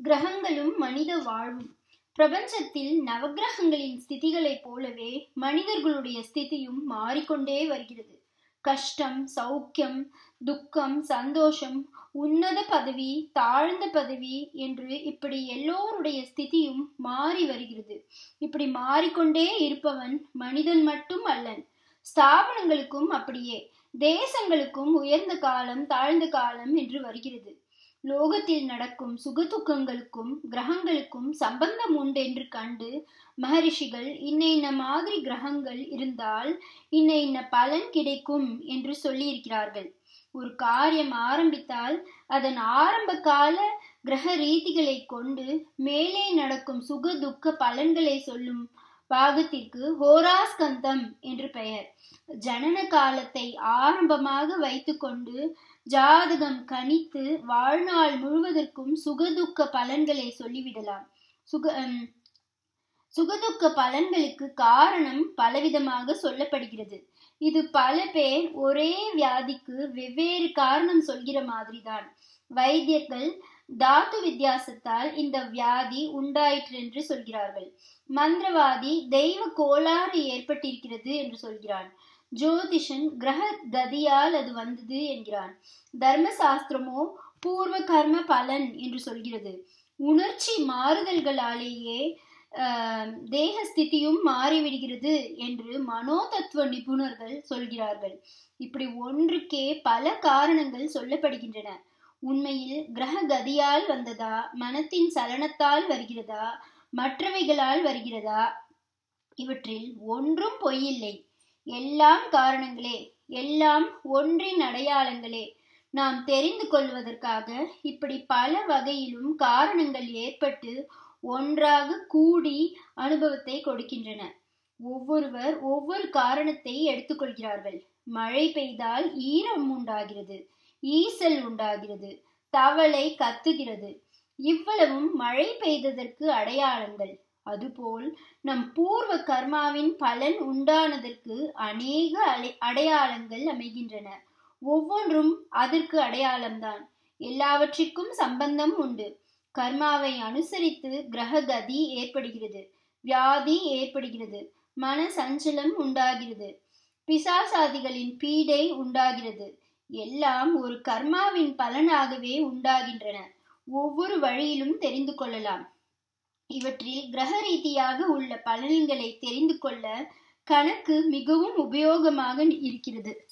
கிரகங்களும் மனித வாழ்வும். பிரபஞ்சத்தில் நவக்கிரகங்களின் ஸ்திதிகளைப் போலவே மனிதர்களுடைய ஸ்திதியும் மாறிக்கொண்டே வருகிறது. கஷ்டம் சௌக்கியம் துக்கம் சந்தோஷம் உன்னத பதவி தாழ்ந்த பதவி என்று இப்படி எல்லோருடைய ஸ்திதியும் மாறி வருகிறது. இப்படி மாறிக்கொண்டே இருப்பவன் மனிதன் மட்டும் அல்லன். ஸ்தாபனங்களுக்கும் அப்படியே தேசங்களுக்கும் உயர்ந்த காலம் தாழ்ந்த காலம் என்று வருகிறது. லோகத்தில் நடக்கும் சுகதுக்கங்களுக்கும் கிரகங்களுக்கும் சம்பந்தம் உண்டு என்று கண்டு மகரிஷிகள் இன்ன இன்ன மாதிரி கிரகங்கள் இருந்தால் இன்ன இன்ன பலன் கிடைக்கும் என்று சொல்லியிருக்கிறார்கள். ஒரு காரியம் ஆரம்பித்தால் அதன் ஆரம்ப கால கிரக ரீதிகளை கொண்டு மேலே நடக்கும் சுக துக்க பலன்களை சொல்லும் பாகத்திற்கு ஹோராஸ்கந்தம் என்று பெயர். ஜனன காலத்தை ஆரம்பமாக வைத்துக்கொண்டு ஜாதகம் கணித்து வாழ்நாள் முழுவதற்கும் சுகதுக்க பலன்களை சொல்லிவிடலாம். சுக சுகதுக்க பலன்களுக்கு காரணம் பலவிதமாக சொல்லப்படுகிறது. இது பல பேர் ஒரே வியாதிக்கு வெவ்வேறு காரணம் சொல்கிற மாதிரிதான். வைத்தியர்கள் தாத்து வித்தியாசத்தால் இந்த வியாதி உண்டாயிற்று என்று சொல்கிறார்கள். மந்திரவாதி தெய்வ கோளாறு ஏற்பட்டிருக்கிறது என்று சொல்கிறான். ஜோதிஷன் கிரக கதியால் அது வந்தது என்கிறான். தர்மசாஸ்திரமோ பூர்வ கர்ம பலன் என்று சொல்கிறது. உணர்ச்சி மாறுதல்களாலேயே தேக ஸ்திதியும் மாறிவிடுகிறது என்று மனோதத்துவ நிபுணர்கள் சொல்கிறார்கள். இப்படி ஒன்றுக்கே பல காரணங்கள் சொல்லப்படுகின்றன. உண்மையில் கிரக கதியால் வந்ததா? மனத்தின் சலனத்தால் வருகிறதா? மற்றவைகளால் வருகிறதா? இவற்றில் ஒன்றும் பொய்யில்லை. எல்லாம் காரணங்களே எல்லாம் ஒன்றின் அடையாளங்களே. நாம் தெரிந்து கொள்வதற்காக இப்படி பல வகையிலும் காரணங்கள் ஏற்பட்டு ஒன்றாக கூடி அனுபவத்தை கொடுக்கின்றன. ஒவ்வொருவர் ஒவ்வொரு காரணத்தை எடுத்துக்கொள்கிறார்கள். மழை பெய்தால் ஈரம் உண்டாகிறது. ஈசல் உண்டாகிறது தவளை கத்துகிறது. இவ்வளவும் மழை பெய்ததற்கு அடையாளங்கள். அதுபோல் நம் பூர்வ கர்மாவின் பலன் உண்டானதற்கு அநேக அடையாளங்கள் அமைகின்றன. ஒவ்வொன்றும் அதற்கு அடையாளம்தான். எல்லாவற்றிற்கும் சம்பந்தம் உண்டு. கர்மாவை அனுசரித்து கிரககதி ஏற்படுகிறது வியாதி ஏற்படுகிறது மன சஞ்சலம் உண்டாகிறது பிசாசாதிகளின் பீடை உண்டாகிறது. எல்லாம் ஒரு கர்மாவின் பலனாகவே உண்டாகின்றன. ஒவ்வொரு வழியிலும் தெரிந்து கொள்ளலாம். இவற்றில் கிரக ரீதியாக உள்ள பலன்களை தெரிந்து கொள்ள கணக்கு மிகவும் உபயோகமாக இருக்கிறது.